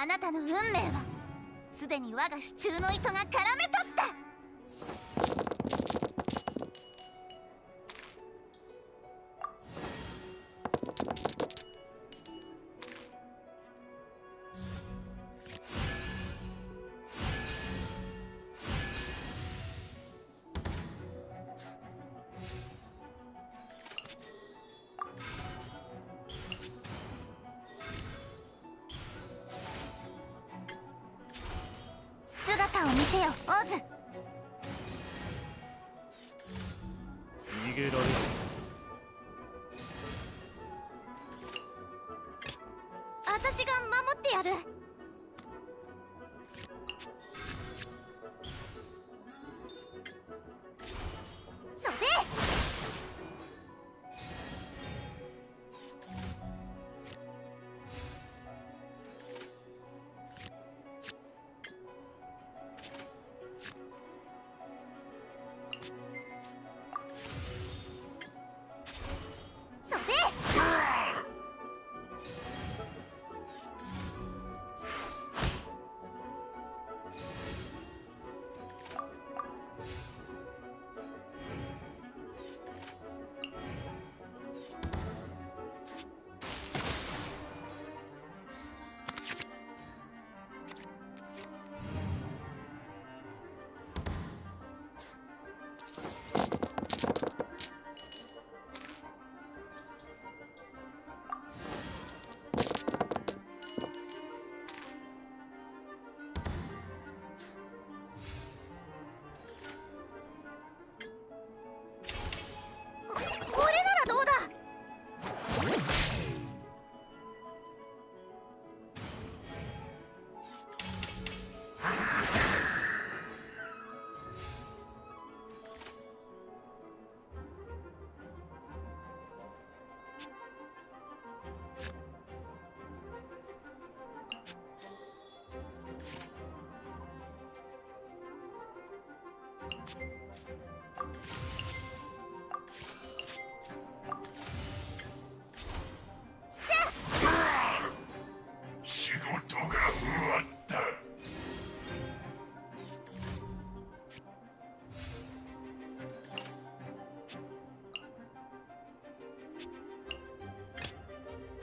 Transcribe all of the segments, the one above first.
あなたの運命はすでに我が支柱の糸が絡めとった。姿を見せよオズ。逃げられる。私が守ってやる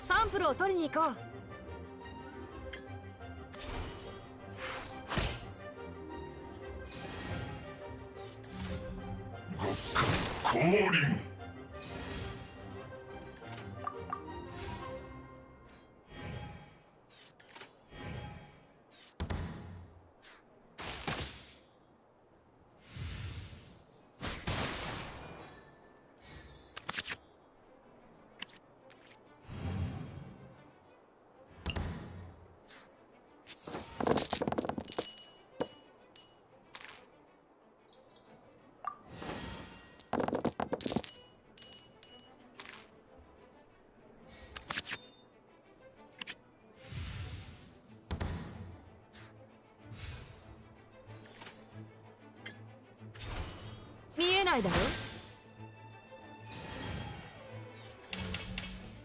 サンプルを取りに行こう。降臨ないだろ？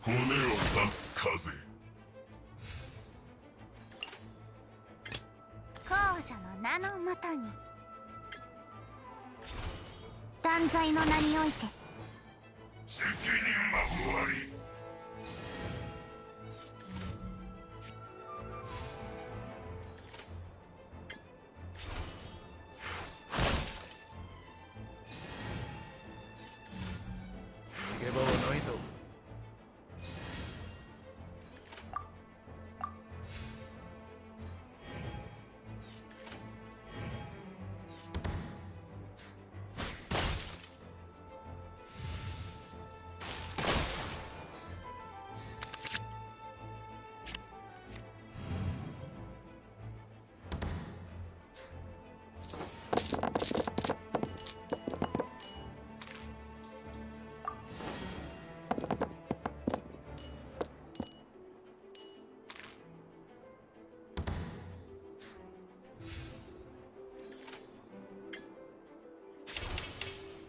骨を刺す風。公女の名のもとに。断罪の名において。責任は終わり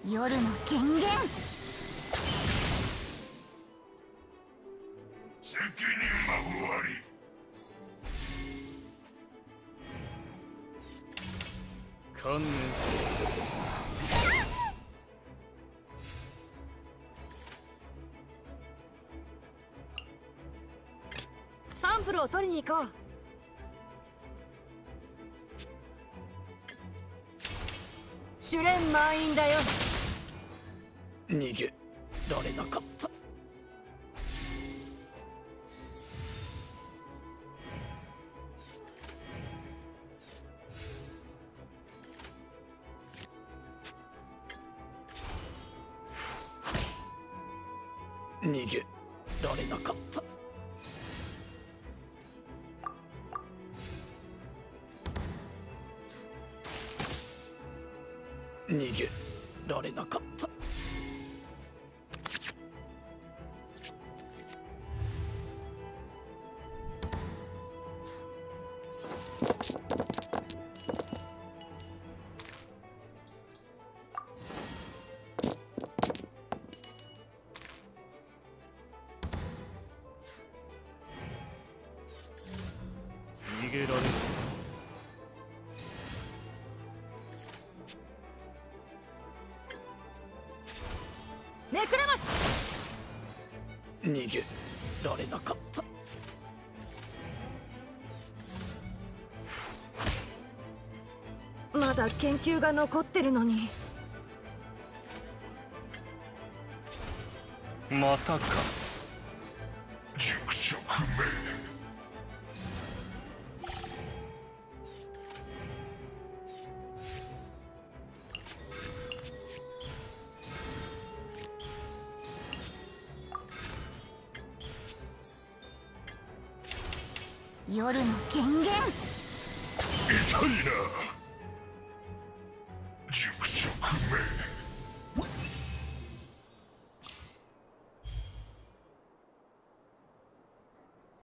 夜の権限。責任まぶわり。観念サンプルを取りに行こう。シュレン満員だよ。逃げられなかった。逃げられなかった。逃げられなかった。逃げられるネクラマシ。逃げられなかった。まだ研究が残ってるのに。またか夜の権限痛いな。熟食め